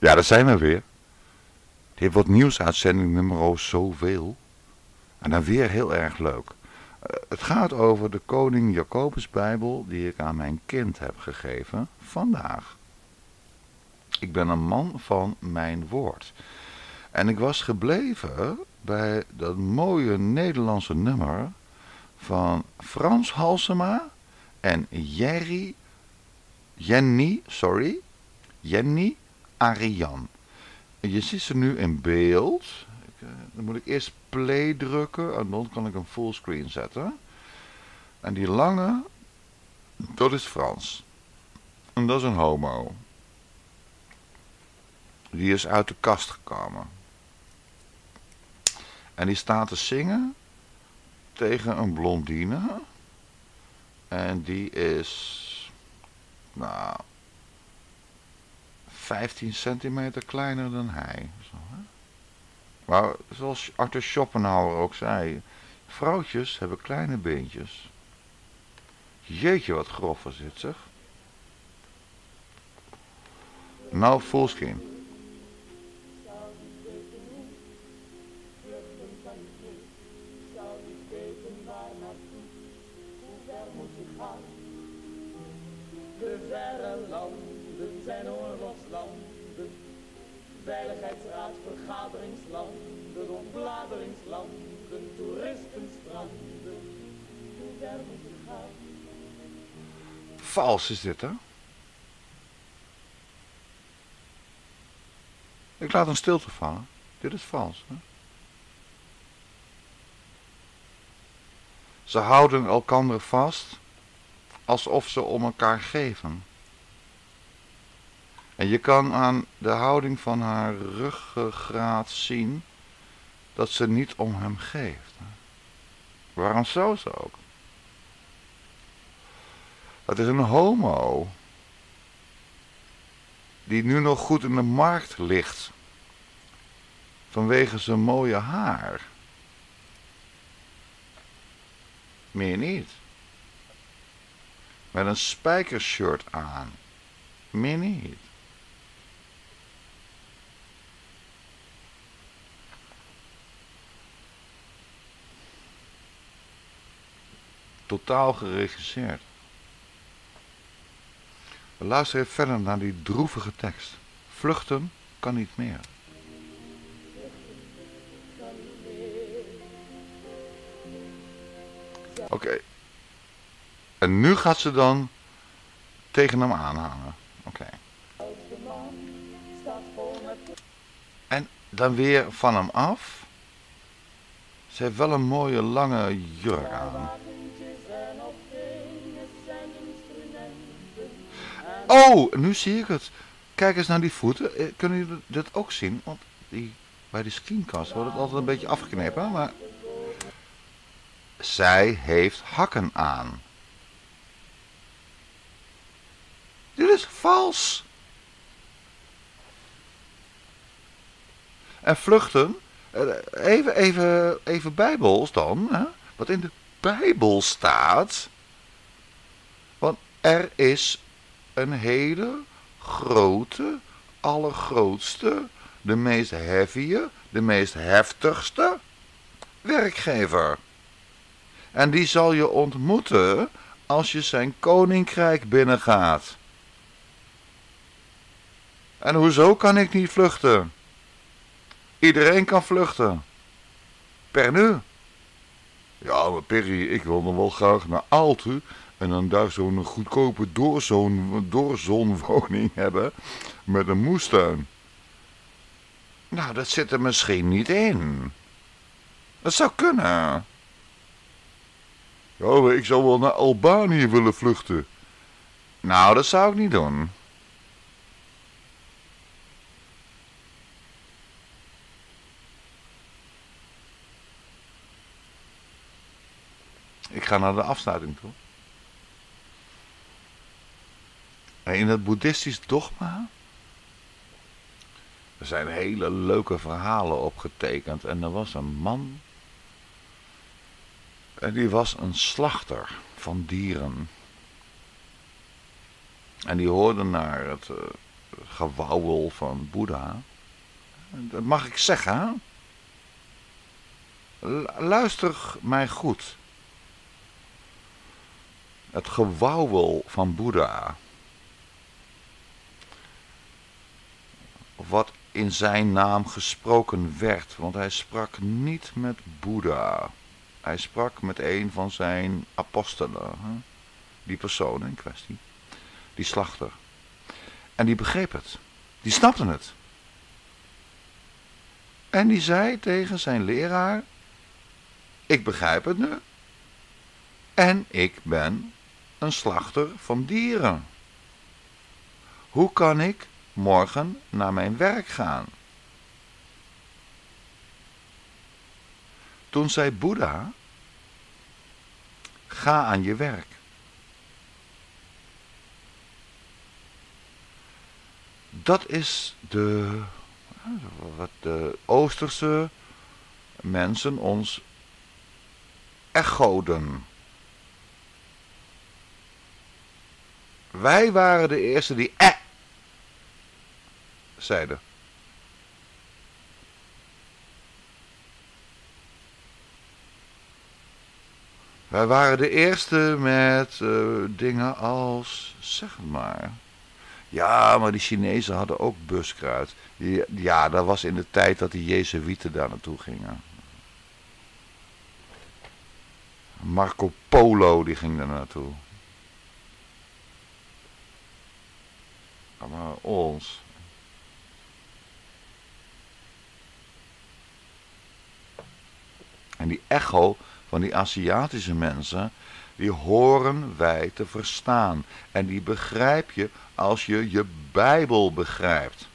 Ja, daar zijn we weer. Dit wordt nieuwsuitzending nummer zoveel. En dan weer heel erg leuk. Eh, het gaat over de Koning Jacobus Bijbel die ik aan mijn kind heb gegeven vandaag. Ik ben een man van mijn woord. En ik was gebleven bij dat mooie Nederlandse nummer van Frans Halsema en Jerry, Jenny, sorry, Jenny Arian. Je ziet ze nu in beeld. Ik, uh, dan moet ik eerst play drukken en dan kan ik een fullscreen zetten. En die lange, dat is Frans. En dat is een homo. Die is uit de kast gekomen. En die staat te zingen tegen een blondine. En die is, nou, 15 centimeter kleiner dan hij. Hè? Maar zoals Arthur Schopenhauer ook zei, vrouwtjes hebben kleine beentjes. Jeetje, wat grof zit, zeg. Nou, fullscreen. Vals is dit, hè? Ik laat een stilte vallen. Dit is vals, hè? Ze houden elkander vast alsof ze om elkaar geven. En je kan aan de houding van haar ruggengraat zien dat ze niet om hem geeft. Waarom zou ze ook? Het is een homo die nu nog goed in de markt ligt vanwege zijn mooie haar. Meer niet. Met een spijkershirt aan. Meer niet. Totaal geregisseerd. We luisteren even verder naar die droevige tekst. Vluchten kan niet meer. Oké. En nu gaat ze dan tegen hem aanhangen. Oké. En dan weer van hem af. Ze heeft wel een mooie lange jurk aan. Oh, nu zie ik het. Kijk eens naar die voeten. Eh, Kunnen jullie dat ook zien? Want die, bij de screencast wordt het altijd een beetje afgeknepen. Maar zij heeft hakken aan. Dit is vals. En vluchten, eh, even, even, even bijbels dan, hè? wat in de Bijbel staat. Want er is een hele grote, allergrootste, de meest heavy, de meest heftigste werkgever. En die zal je ontmoeten als je zijn koninkrijk binnengaat. En hoezo kan ik niet vluchten? Iedereen kan vluchten. Per nu. Ja, maar Perry, ik wil nog wel graag naar Aalten en dan daar zo'n goedkope doorzoon, doorzonwoning hebben met een moestuin. Nou, dat zit er misschien niet in. Dat zou kunnen. Maar ik zou wel naar Albanië willen vluchten. Nou, dat zou ik niet doen. Ik ga naar de afsluiting toe. In het boeddhistisch dogma er zijn hele leuke verhalen opgetekend. En er was een man. En die was een slachter van dieren. En die hoorde naar het, uh, gewauwel van Boeddha. Dat mag ik zeggen. Luister mij goed. Het gewauwel van Boeddha. Wat in zijn naam gesproken werd, want hij sprak niet met Boeddha. Hij sprak met een van zijn apostelen, die persoon in kwestie, die slachter. En die begreep het, die snapte het. En die zei tegen zijn leraar, ik begrijp het nu. En ik ben een slachter van dieren. Hoe kan ik morgen naar mijn werk gaan? Toen zei Boeddha, ga aan je werk. Dat is de, wat de Oosterse mensen ons echoden. Wij waren de eerste die eh zeiden. Wij waren de eerste met uh, dingen als, zeg maar. Ja, maar die Chinezen hadden ook buskruid. Ja, dat was in de tijd dat die Jezuïeten daar naartoe gingen. Marco Polo, die ging daar naartoe. Maar ons. En die echo van die Aziatische mensen, die horen wij te verstaan. En die begrijp je als je je Bijbel begrijpt.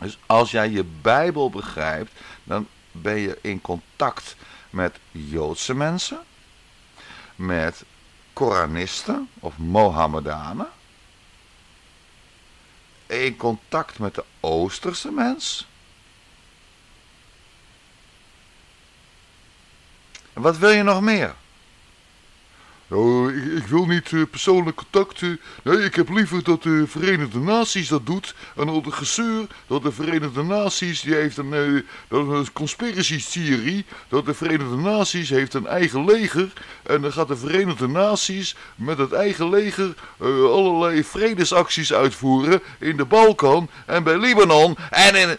Dus als jij je Bijbel begrijpt, dan ben je in contact met Joodse mensen, met Koranisten of Mohammedanen, in contact met de Oosterse mens. Wat wil je nog meer? Nou, ik, ik, wil niet uh, persoonlijk contacten. Nee, ik heb liever dat de Verenigde Naties dat doet. En al de gezeur dat de Verenigde Naties, die heeft een, uh, dat een conspiracy-theorie. Dat de Verenigde Naties heeft een eigen leger. En dan gaat de Verenigde Naties met het eigen leger allerlei vredesacties uitvoeren. In de Balkan en bij Libanon en in...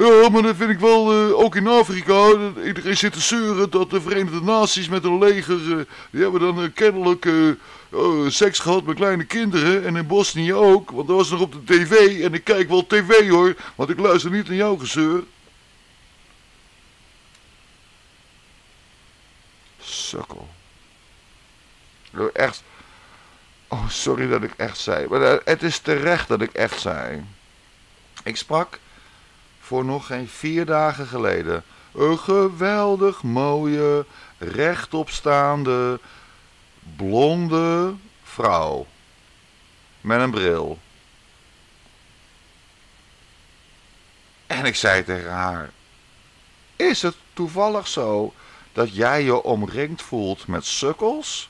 Ja, maar dat vind ik wel, uh, ook in Afrika, iedereen zit te zeuren dat de Verenigde Naties met een leger, uh, die hebben dan uh, kennelijk seks gehad met kleine kinderen. En in Bosnië ook, want dat was nog op de tv. En ik kijk wel tv hoor, want ik luister niet naar jouw gezeur. Sukkel. Echt. Oh, sorry dat ik echt zei. Maar het is terecht dat ik echt zei. Ik sprak voor nog geen vier dagen geleden. Een geweldig mooie, rechtopstaande, blonde vrouw. Met een bril. En ik zei tegen haar: Is het toevallig zo dat jij je omringd voelt met sukkels?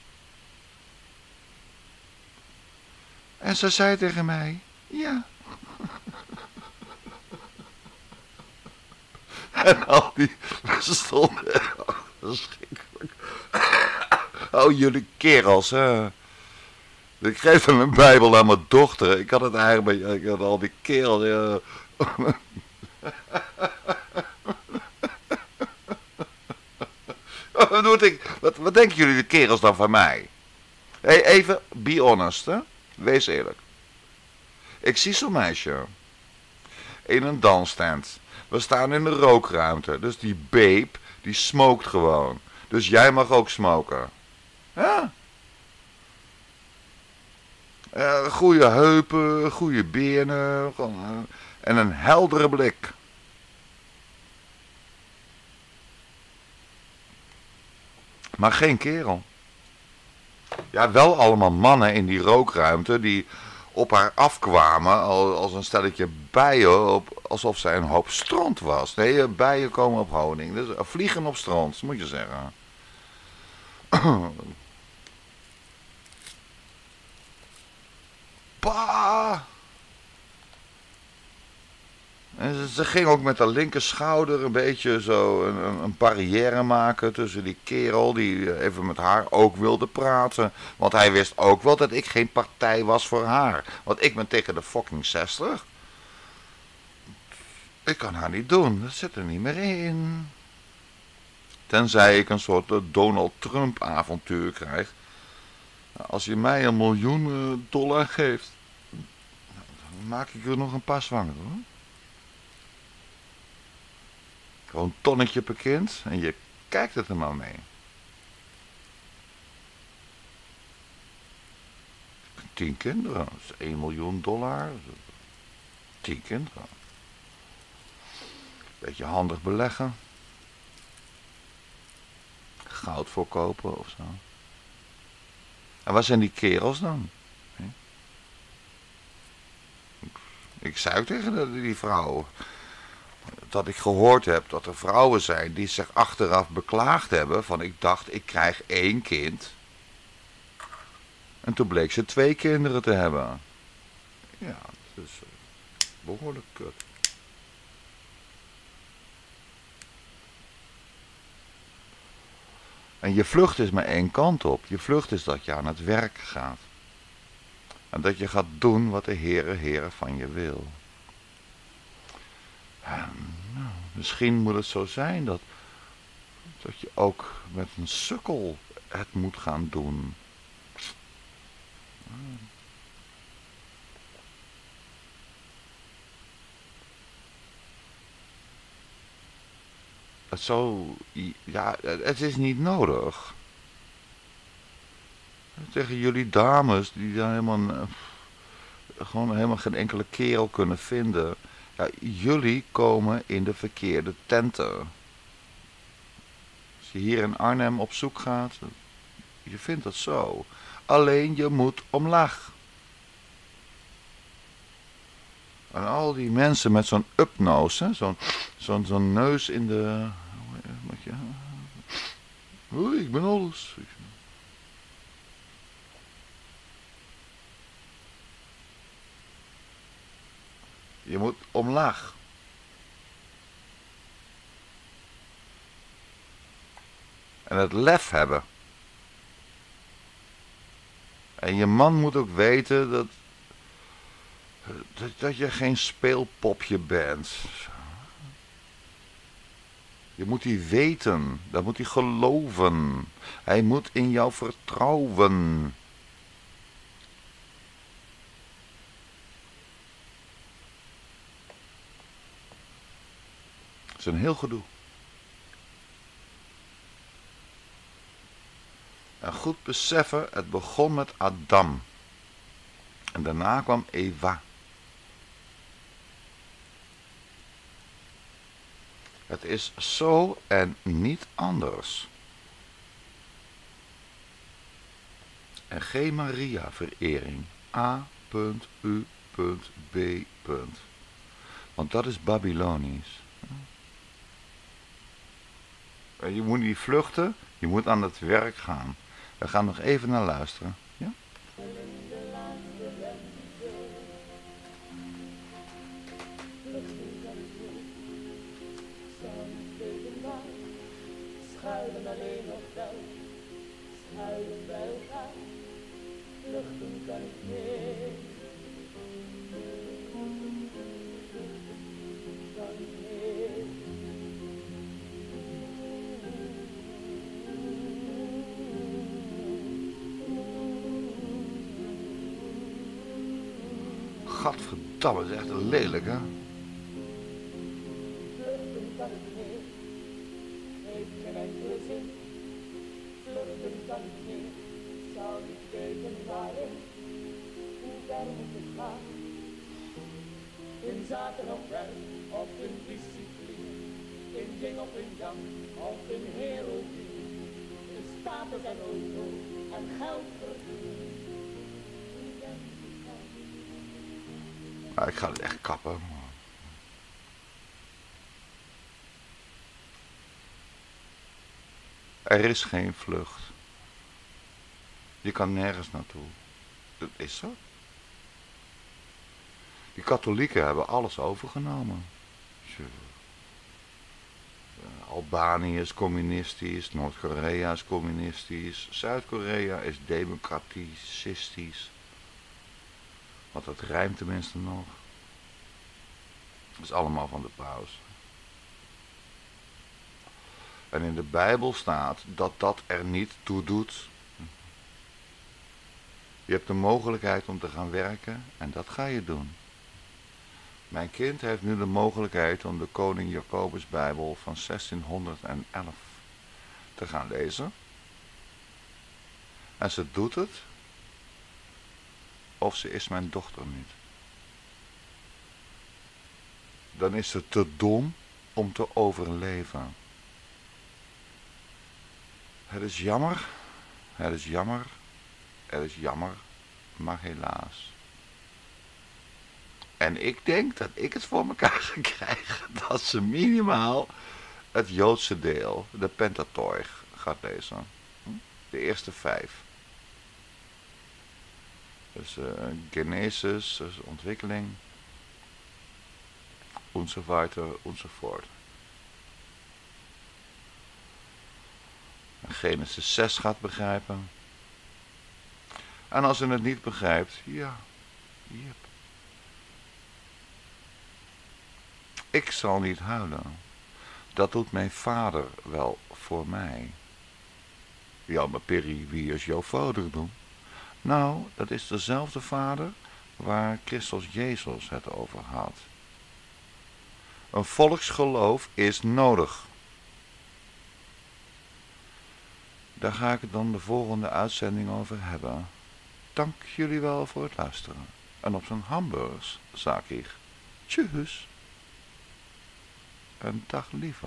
En ze zei tegen mij: Ja. En al die stonden verschrikkelijk. Oh, jullie kerels, hè. Ik geef hem een bijbel aan mijn dochter. Ik had het eigenlijk ik had al die kerels. Ja. wat, ik, wat, wat denken jullie de kerels dan van mij? Hey, even, be honest, hè. Wees eerlijk. Ik zie zo'n meisje. In een dansstand. We staan in de rookruimte. Dus die babe, die smookt gewoon. Dus jij mag ook smoken. Ja. Uh, goede heupen, goede benen. En een heldere blik. Maar geen kerel. Ja, wel allemaal mannen in die rookruimte die op haar afkwamen als een stelletje bijen, op, alsof zij een hoop stront was. Nee, bijen komen op honing. Dus eh, vliegen op stront, moet je zeggen. Pa! Ze, ging ook met haar linker schouder een beetje zo een, een, barrière maken tussen die kerel die even met haar ook wilde praten. Want hij wist ook wel dat ik geen partij was voor haar. Want ik ben tegen de fucking 60. Ik kan haar niet doen, dat zit er niet meer in. Tenzij ik een soort eh, Donald Trump avontuur krijg. Als je mij een miljoen eh, dollar geeft, dan maak ik er nog een paar zwanger hoor. Gewoon tonnetje per kind en je kijkt het er maar mee. Tien kinderen, dat is 1 miljoen dollar. Tien kinderen. Beetje handig beleggen. Goud voorkopen of zo. En waar zijn die kerels dan? Ik zei ook tegen die vrouw dat ik gehoord heb dat er vrouwen zijn die zich achteraf beklaagd hebben van ik dacht ik krijg één kind. En toen bleek ze twee kinderen te hebben. Ja, dat is uh, behoorlijk kut. En je vlucht is maar één kant op. Je vlucht is dat je aan het werk gaat. En dat je gaat doen wat de Heere Heere van je wil. En, nou, misschien moet het zo zijn dat, dat je ook met een sukkel het moet gaan doen. Het zo, ja, het is niet nodig. Tegen jullie dames die dan helemaal, gewoon helemaal geen enkele kerel kunnen vinden. Jullie komen in de verkeerde tenten. Als je hier in Arnhem op zoek gaat, je vindt het zo. Alleen je moet omlaag. En al die mensen met zo'n upnose, zo'n zo'n zo'n neus in de... Oei, ik ben alles. Je moet omlaag. En het lef hebben. En je man moet ook weten dat, dat, dat je geen speelpopje bent. Je moet die weten, dat moet hij geloven. Hij moet in jou vertrouwen. Is een heel gedoe. En goed beseffen, het begon met Adam. En daarna kwam Eva. Het is zo en niet anders. En geen Maria-verering. A.U.B. Want dat is Babylonisch. Je moet niet vluchten, je moet aan het werk gaan. We gaan nog even naar luisteren. Ja? Schuilen alleen nog wel, schuilen bij elkaar, vluchten kan ik meer. Gadverdamme, dat is echt lelijk, hè? In zaken of of in discipline. In ding of in yang, of in heroïne. In status en auto, en geld verdienen. Ik ga het echt kappen. Er is geen vlucht. Je kan nergens naartoe. Dat is zo. Die katholieken hebben alles overgenomen. Eh, Albanië is communistisch, Noord-Korea is communistisch, Zuid-Korea is democratistisch. Want dat rijmt tenminste nog. Is allemaal van de paus. En in de Bijbel staat dat dat er niet toe doet. Je hebt de mogelijkheid om te gaan werken en dat ga je doen. Mijn kind heeft nu de mogelijkheid om de Koning Jacobus Bijbel van 1611 te gaan lezen. En ze doet het, of ze is mijn dochter niet. Dan is ze te dom om te overleven. Het is jammer, het is jammer, het is jammer, maar helaas. En ik denk dat ik het voor elkaar ga krijgen dat ze minimaal het Joodse deel, de Pentateuch, gaat lezen. Hm? De eerste vijf. Dus uh, Genesis, dus ontwikkeling, enzovoort, enzovoort. Genesis 6 gaat begrijpen. En als ze het niet begrijpt, ja, yep. Ik zal niet huilen. Dat doet mijn vader wel voor mij. Ja, maar Perry, wie is jouw vader dan? Nou, dat is dezelfde vader waar Christus Jezus het over had. Een volksgeloof is nodig. Daar ga ik het dan de volgende uitzending over hebben. Dank jullie wel voor het luisteren. En op zijn hamburgers, zag ik. Tjus. Een dag lief.